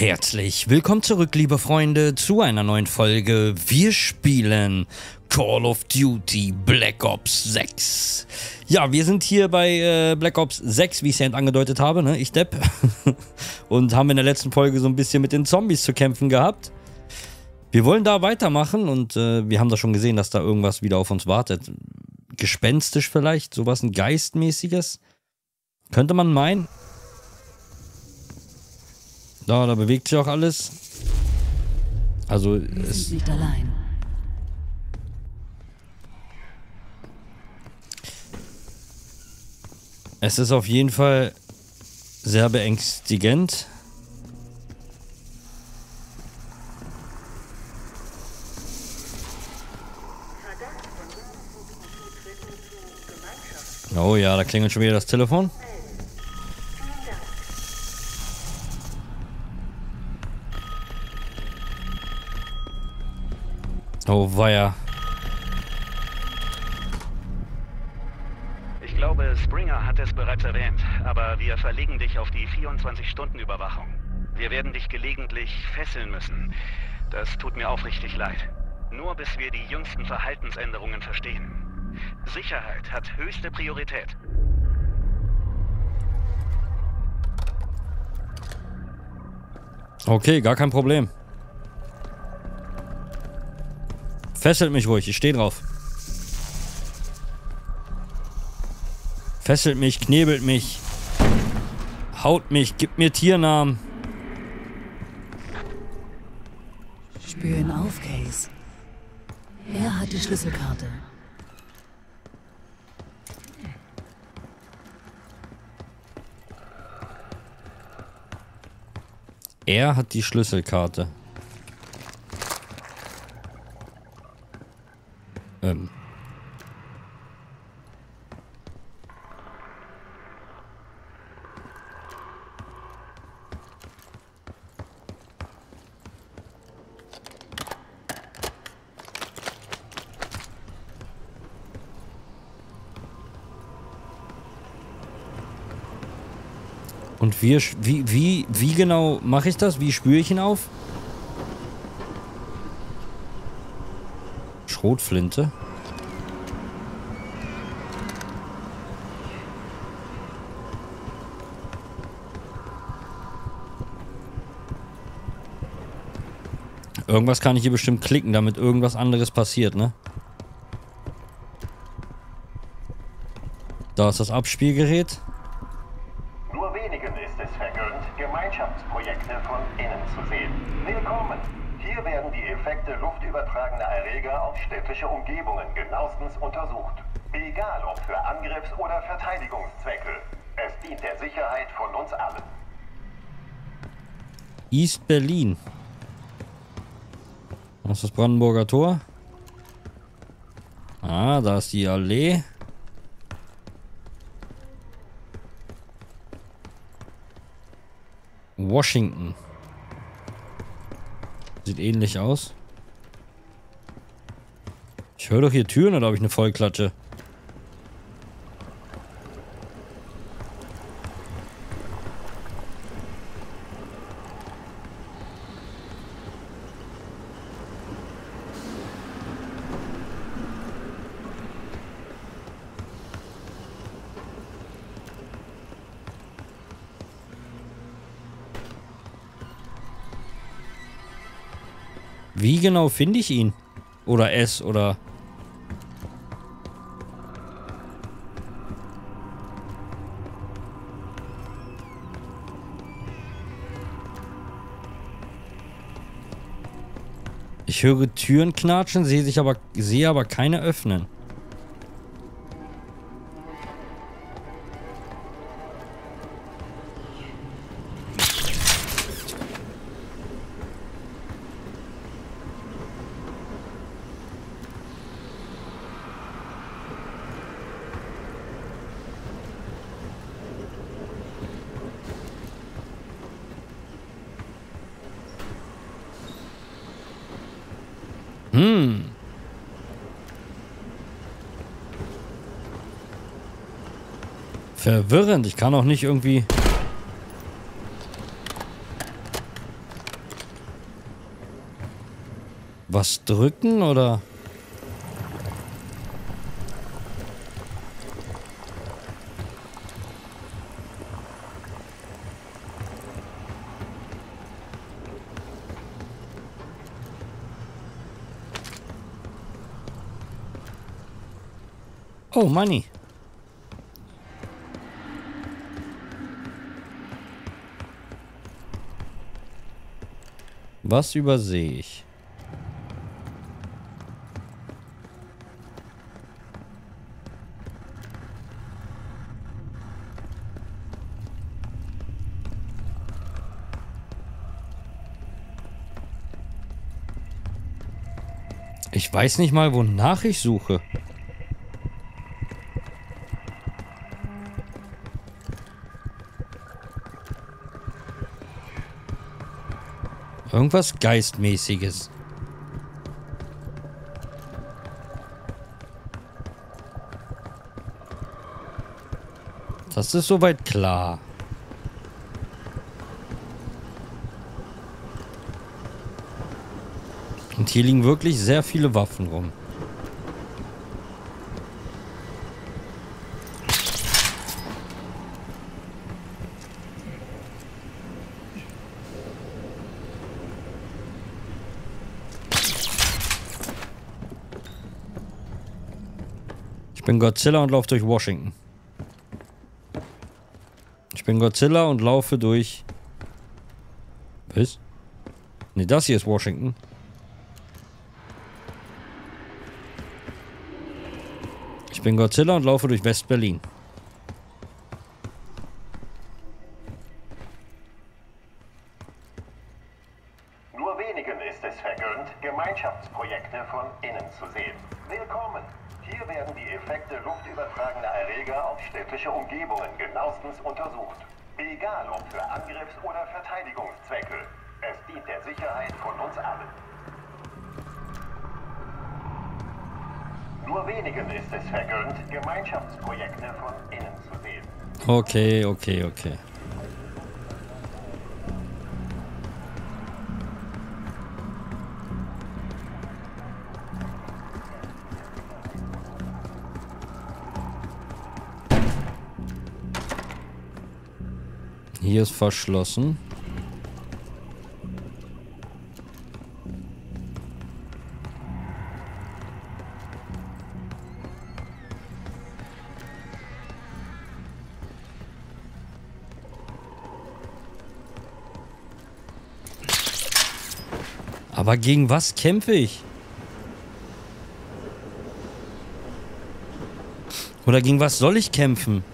Herzlich willkommen zurück, liebe Freunde, zu einer neuen Folge. Wir spielen Call of Duty Black Ops 6. Ja, wir sind hier bei äh, Black Ops 6, wie ich es ja angedeutet habe, ne? ich Depp. Und haben in der letzten Folge so ein bisschen mit den Zombies zu kämpfen gehabt. Wir wollen da weitermachen und äh, wir haben da schon gesehen, dass da irgendwas wieder auf uns wartet. Gespenstisch vielleicht, sowas ein Geistmäßiges. Könnte man meinen. Da, da bewegt sich auch alles. Also es, nicht allein. es ist auf jeden Fall sehr beängstigend. Oh ja, da klingelt schon wieder das Telefon. Oh weia. Ich glaube, Springer hat es bereits erwähnt, aber wir verlegen dich auf die 24-Stunden-Überwachung. Wir werden dich gelegentlich fesseln müssen. Das tut mir aufrichtig leid. Nur bis wir die jüngsten Verhaltensänderungen verstehen. Sicherheit hat höchste Priorität. Okay, gar kein Problem. Fesselt mich ruhig, ich stehe drauf. Fesselt mich, knebelt mich. Haut mich, gibt mir Tiernamen. Spür ihn auf, Case. Er hat die Schlüsselkarte. Er hat die Schlüsselkarte. Wie, wie, wie genau mache ich das? Wie spüre ich ihn auf? Schrotflinte. Irgendwas kann ich hier bestimmt klicken, damit irgendwas anderes passiert, ne? Da ist das Abspielgerät. Gemeinschaftsprojekte von innen zu sehen. Willkommen! Hier werden die Effekte luftübertragender Erreger auf städtische Umgebungen genauestens untersucht. Egal ob für Angriffs- oder Verteidigungszwecke. Es dient der Sicherheit von uns allen. East Berlin. Das ist das Brandenburger Tor. Ah, da ist die Allee. Washington. Sieht ähnlich aus. Ich höre doch hier Türen oder habe ich eine Vollklatsche? Wie genau finde ich ihn? Oder es oder... Ich höre Türen knatschen, sehe aber sehe aber keine öffnen. Verwirrend. Ich kann auch nicht irgendwie... Was drücken oder... Oh, Money. Was übersehe ich? Ich weiß nicht mal, wonach ich suche. Irgendwas Geistmäßiges. Das ist soweit klar. Und hier liegen wirklich sehr viele Waffen rum. Bin Godzilla und laufe durch Washington. Ich bin Godzilla und laufe durch... Was? Ne, das hier ist Washington. Ich bin Godzilla und laufe durch West-Berlin. Nur wenigen ist es vergönnt, Gemeinschaftsprojekte von innen zu sehen. Willkommen! Hier werden die Effekte luftübertragender Erreger auf städtische Umgebungen genauestens untersucht. Egal ob für Angriffs- oder Verteidigungszwecke. Es dient der Sicherheit von uns allen. Nur wenigen ist es vergönnt, Gemeinschaftsprojekte von innen zu sehen. Okay, okay, okay. Hier ist verschlossen. Aber gegen was kämpfe ich? Oder gegen was soll ich kämpfen?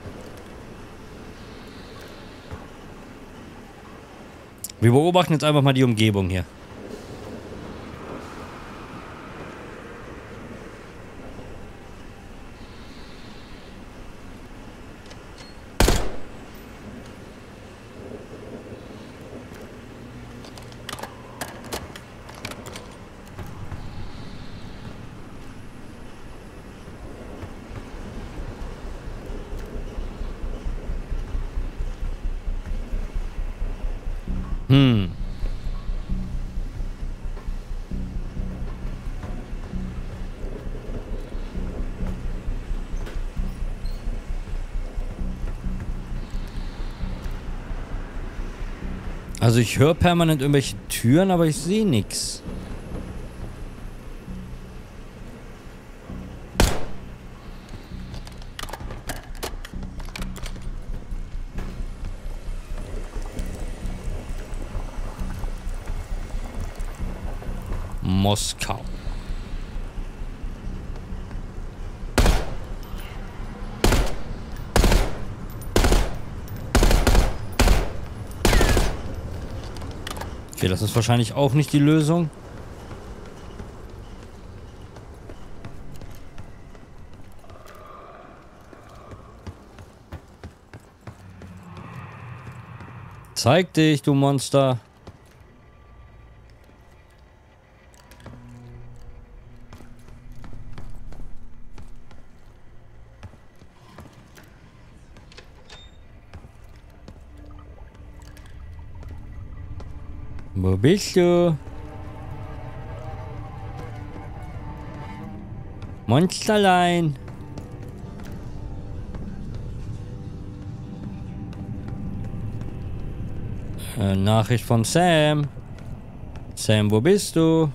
Wir beobachten jetzt einfach mal die Umgebung hier. Hm. Also ich höre permanent irgendwelche Türen, aber ich sehe nichts. Moskau. Okay, das ist wahrscheinlich auch nicht die Lösung. Zeig dich, du Monster. Bist du? Monsterlein. Eine äh, Nachricht von Sam. Sam, wo bist du?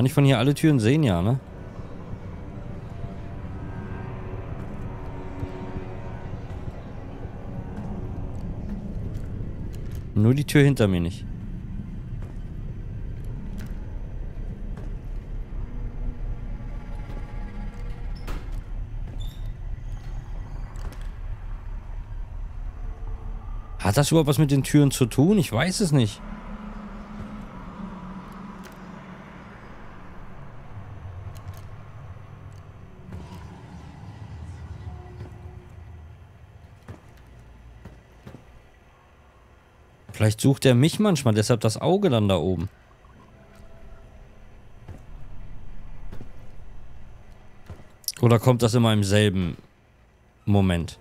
Kann ich von hier alle Türen sehen, ja, ne? Nur die Tür hinter mir nicht. Hat das überhaupt was mit den Türen zu tun? Ich weiß es nicht. Vielleicht sucht er mich manchmal, deshalb das Auge dann da oben. Oder kommt das immer im selben Moment?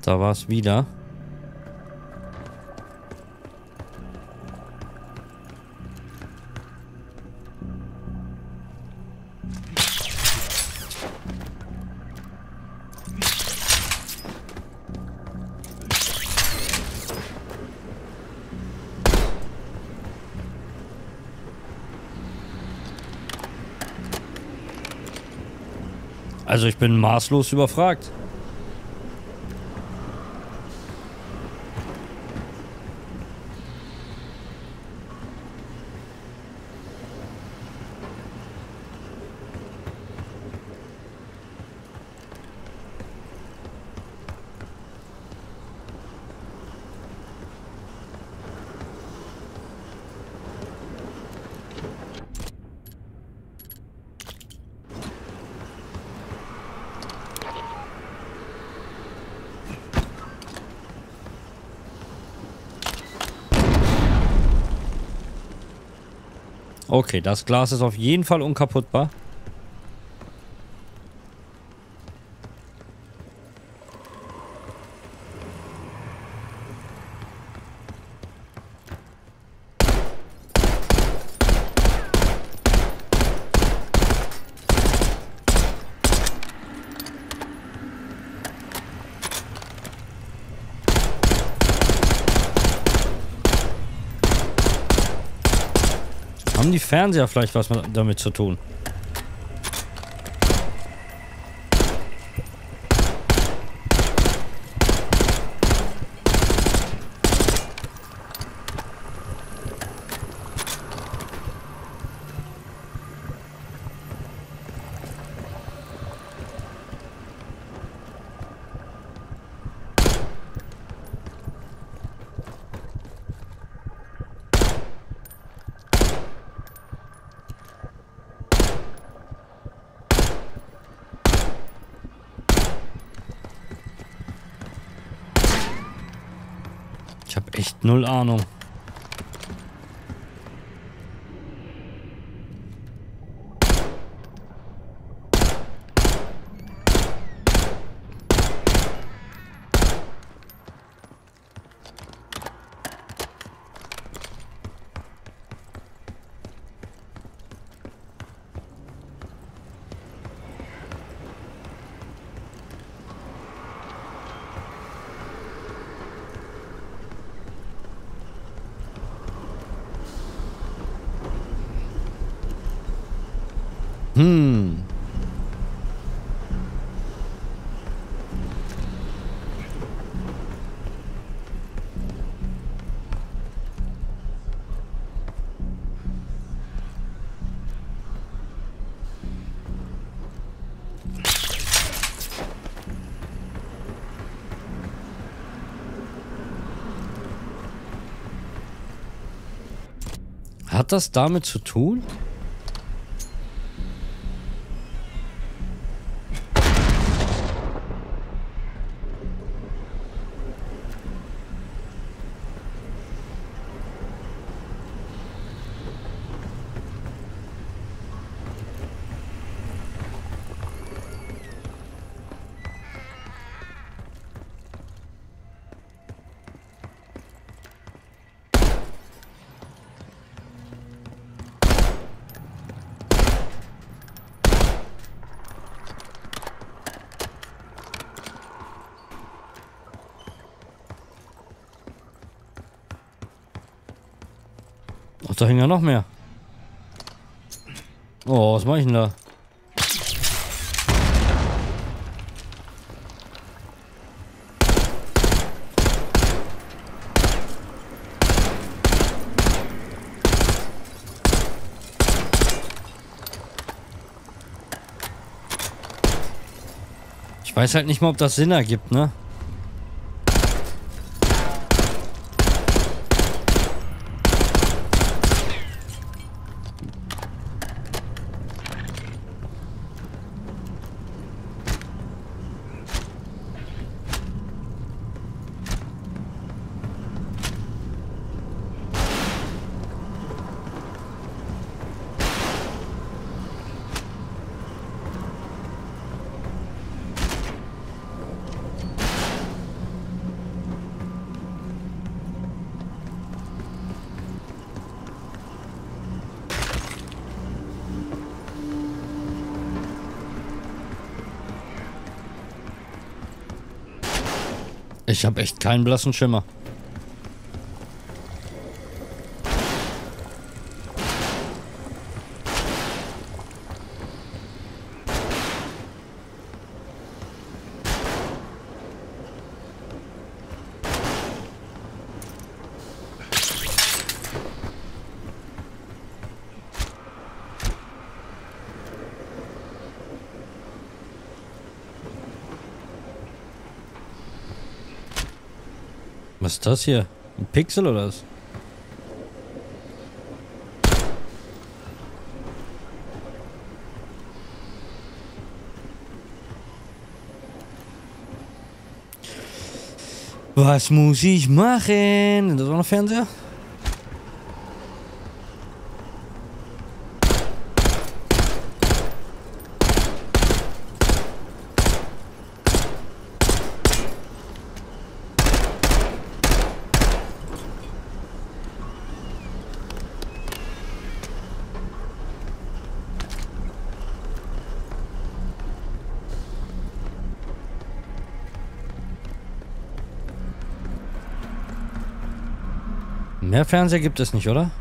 Da war es wieder. Also ich bin maßlos überfragt. Okay, das Glas ist auf jeden Fall unkaputtbar. Fernseher vielleicht was damit zu tun? Ich habe echt null Ahnung. Hat das damit zu tun? Ach, da hängen ja noch mehr. Oh, was mache ich denn da? Ich weiß halt nicht mal, ob das Sinn ergibt, ne? Ich habe echt keinen blassen Schimmer. Ist das hier? Ein Pixel oder was? Was muss ich machen? Das auch noch Fernseher? Mehr Fernseher gibt es nicht, oder?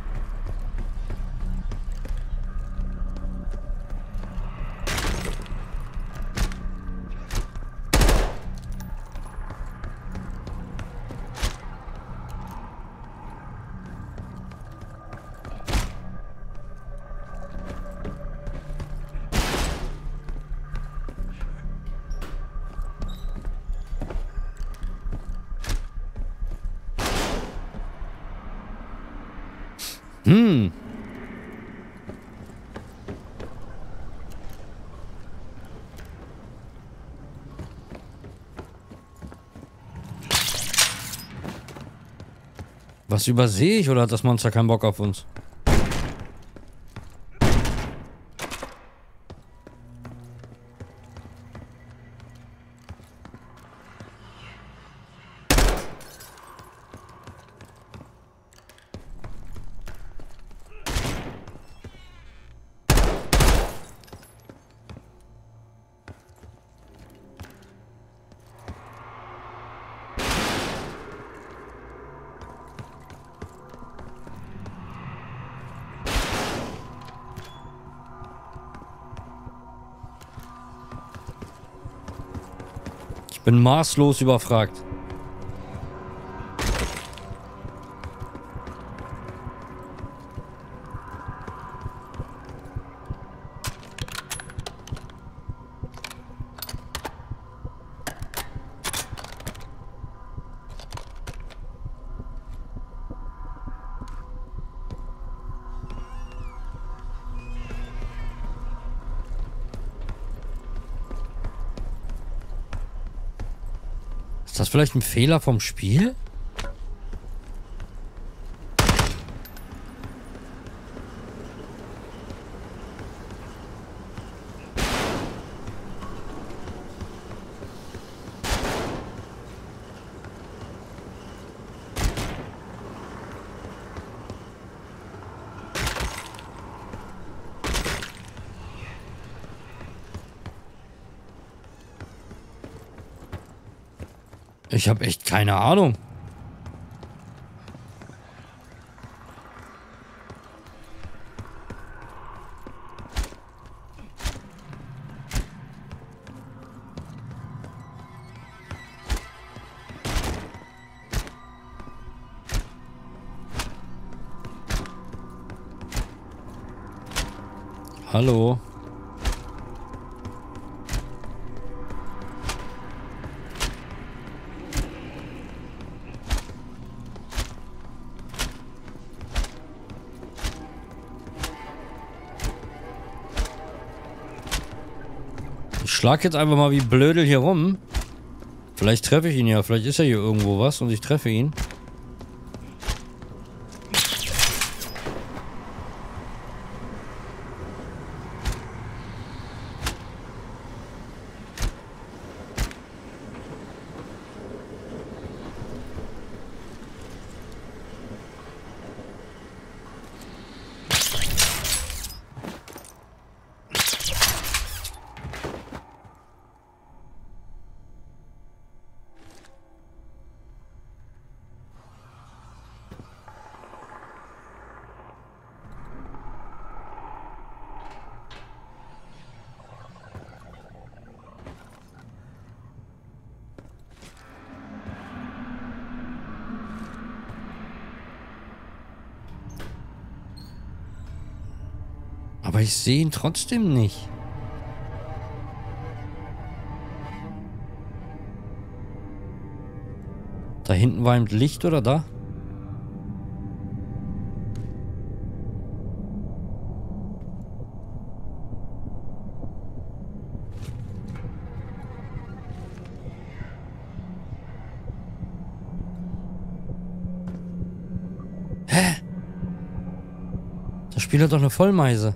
Hm. Was übersehe ich oder hat das Monster keinen Bock auf uns? Bin maßlos überfragt. Vielleicht ein Fehler vom Spiel? Ich habe echt keine Ahnung. Hallo. Schlag jetzt einfach mal wie Blödel hier rum. Vielleicht treffe ich ihn ja. Vielleicht ist ja hier irgendwo was und ich treffe ihn. Aber ich sehe ihn trotzdem nicht. Da hinten war ihm Licht oder da? Hä? Das Spiel hat doch eine Vollmeise.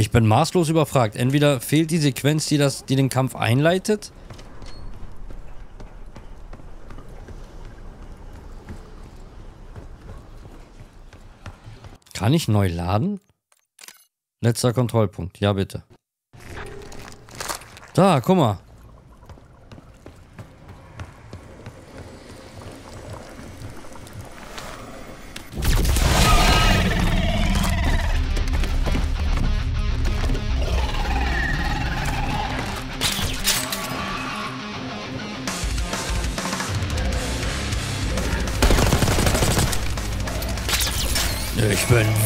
Ich bin maßlos überfragt. Entweder fehlt die Sequenz, die, das, die den Kampf einleitet. Kann ich neu laden? Letzter Kontrollpunkt. Ja, bitte. Da, guck mal.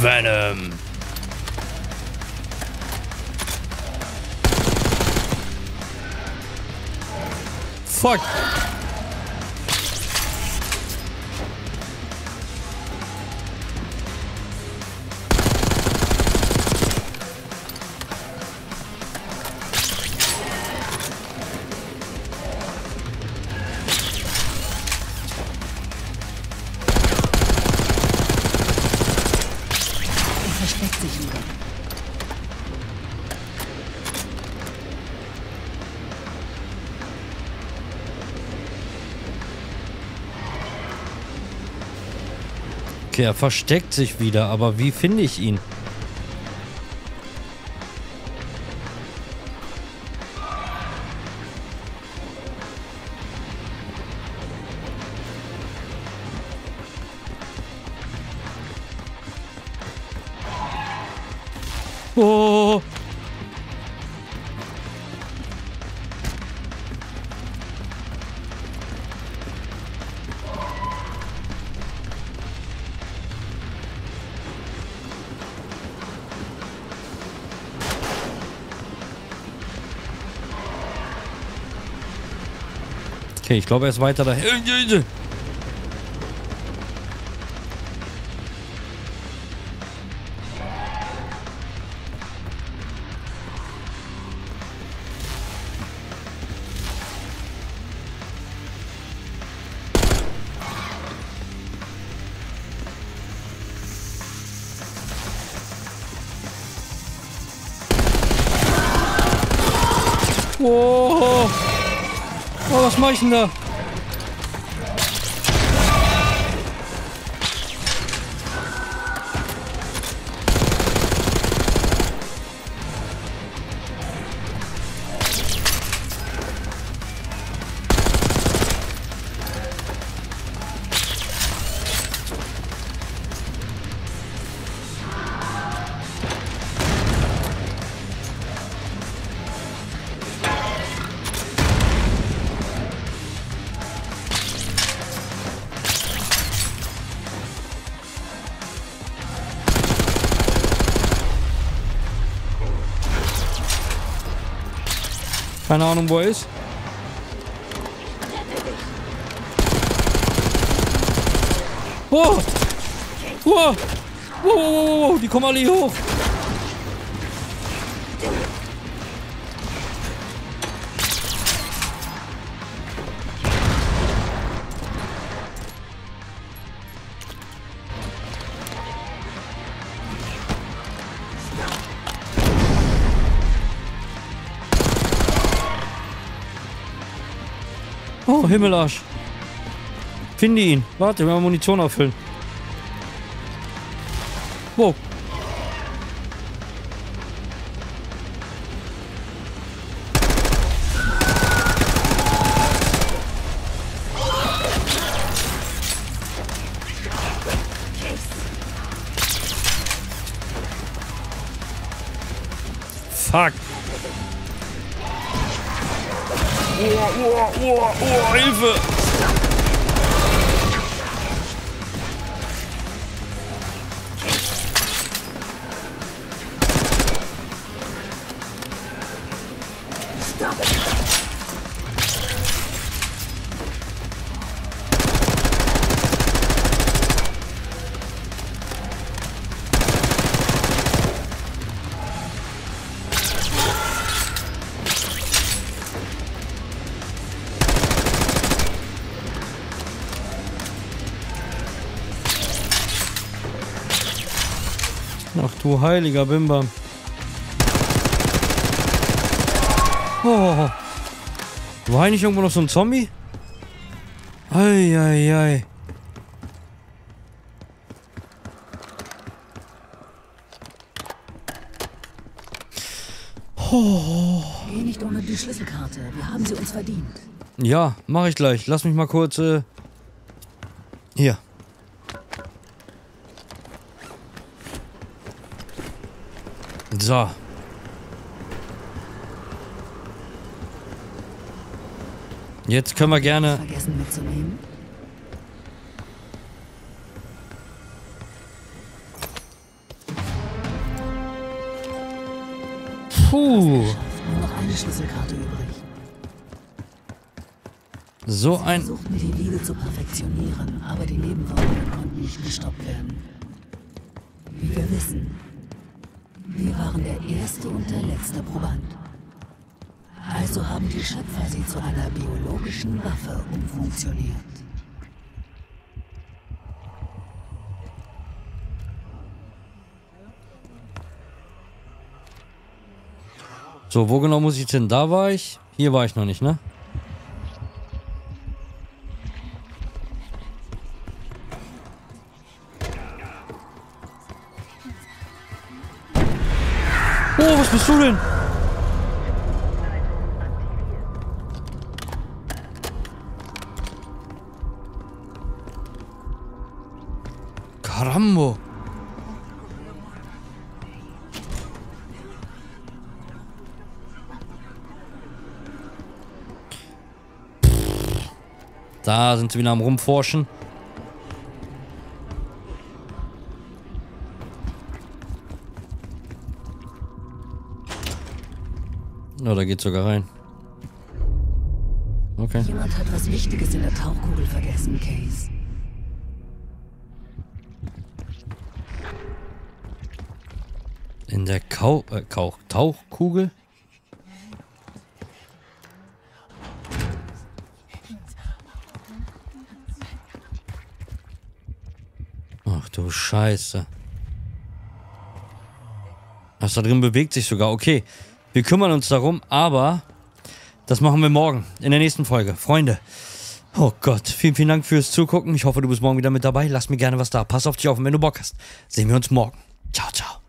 Venom. Um, Fuck. Er versteckt sich wieder, aber wie finde ich ihn? Okay, ich glaube, er ist weiter da. Oh, oh was mach ich Keine Ahnung, wo er ist. Oh! Wow! Wow, wow, wow, wow, die kommen alle hier hoch. Oh, Himmelarsch. Finde ihn. Warte, wir haben Munition auffüllen. Wow. Fuck. 我我一分 Ach du heiliger Bimbam. Oh. War hier nicht irgendwo noch so ein Zombie? Eieiei. Ei, ei. Geh nicht ohne die Schlüsselkarte. Wir haben sie uns verdient. Ja, mach ich gleich. Lass mich mal kurz. Äh hier. So. Jetzt können wir gerne. Vergessen mitzunehmen. Puh. Nur noch eine Schlüsselkarte übrig. So ein. Versuchten die Liebe zu perfektionieren, aber die Nebenwirkungen konnten nicht gestoppt werden. Wie wir wissen, wir waren der erste und der letzte Proband. Also haben die Schöpfer sie zu einer biologischen Waffe umfunktioniert. So, wo genau muss ich denn? Da war ich. Hier war ich noch nicht, ne? Bist du denn? Karambo. Da sind sie wieder am Rumforschen. Oh, da geht sogar rein. Okay. Jemand hat was Wichtiges in der Tauchkugel vergessen, Case. In der Kau äh, Kau Tauchkugel? Ach du Scheiße. Was da drin bewegt sich sogar. Okay, wir kümmern uns darum, aber das machen wir morgen in der nächsten Folge. Freunde, oh Gott, vielen, vielen Dank fürs Zugucken. Ich hoffe, du bist morgen wieder mit dabei. Lass mir gerne was da. Pass auf dich auf und wenn du Bock hast, sehen wir uns morgen. Ciao, ciao.